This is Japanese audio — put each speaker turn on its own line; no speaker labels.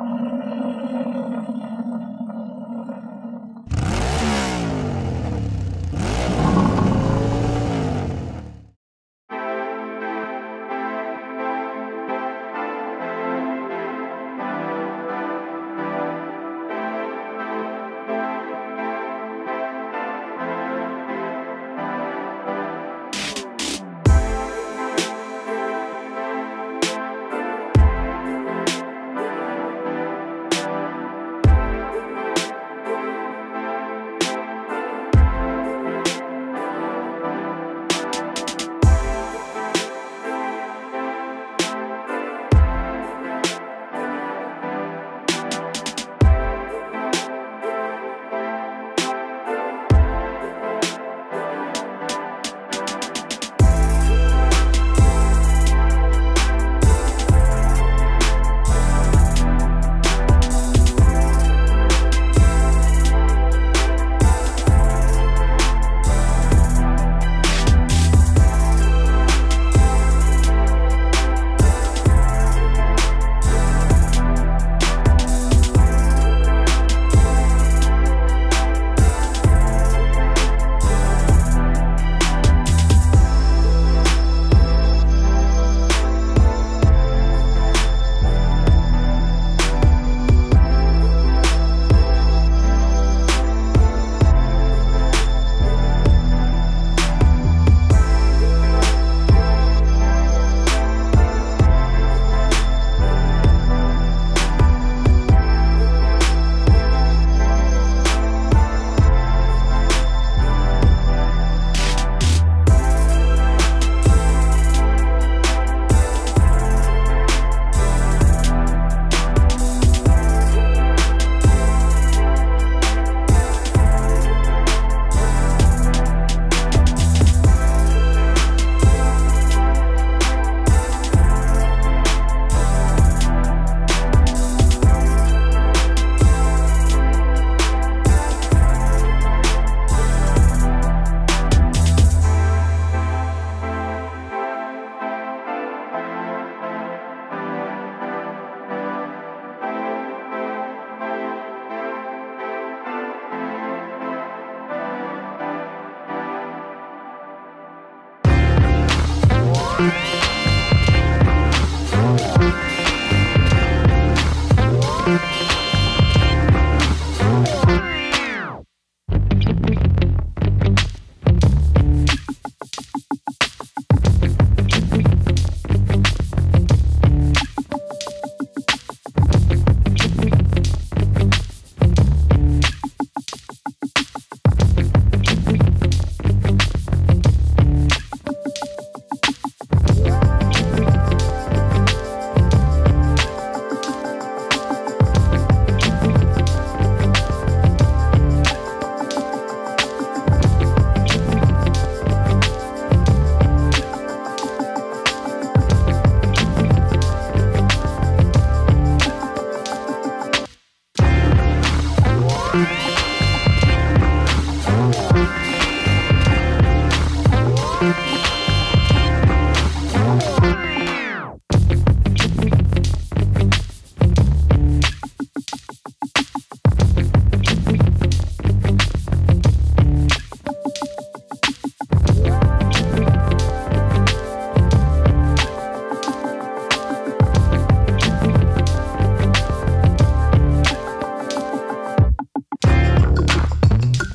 you